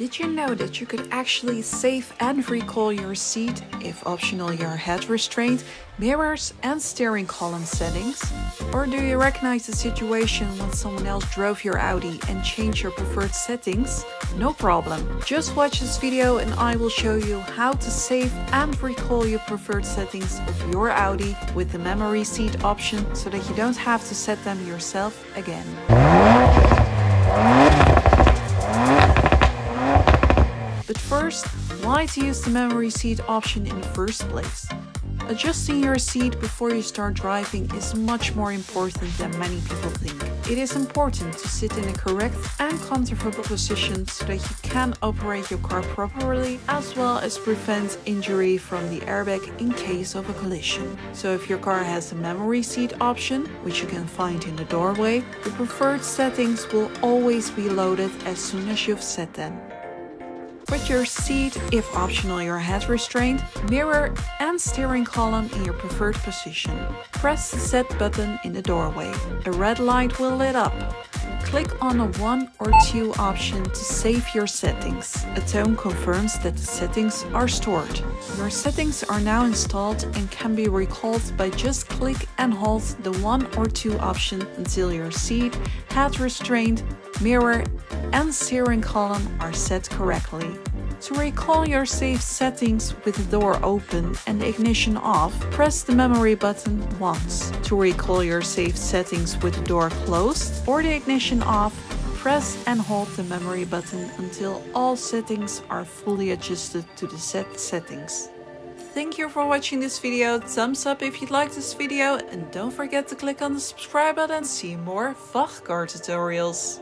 Did you know that you could actually save and recall your seat, if optional your head restraint, mirrors and steering column settings? Or do you recognize the situation when someone else drove your Audi and changed your preferred settings? No problem. Just watch this video and I will show you how to save and recall your preferred settings of your Audi with the memory seat option so that you don't have to set them yourself again. First, why to use the memory seat option in the first place? Adjusting your seat before you start driving is much more important than many people think. It is important to sit in a correct and comfortable position so that you can operate your car properly as well as prevent injury from the airbag in case of a collision. So if your car has a memory seat option, which you can find in the doorway, the preferred settings will always be loaded as soon as you've set them. Put your seat, if optional your head restraint, mirror and steering column in your preferred position. Press the set button in the doorway. A red light will lit up. Click on a 1 or 2 option to save your settings. A tone confirms that the settings are stored. Your settings are now installed and can be recalled by just click and hold the 1 or 2 option until your seat, head restraint, mirror and steering column are set correctly. To recall your saved settings with the door open and ignition off, press the memory button once. To recall your saved settings with the door closed or the ignition off, press and hold the memory button until all settings are fully adjusted to the set settings. Thank you for watching this video, thumbs up if you liked this video and don't forget to click on the subscribe button to see more VAG car tutorials.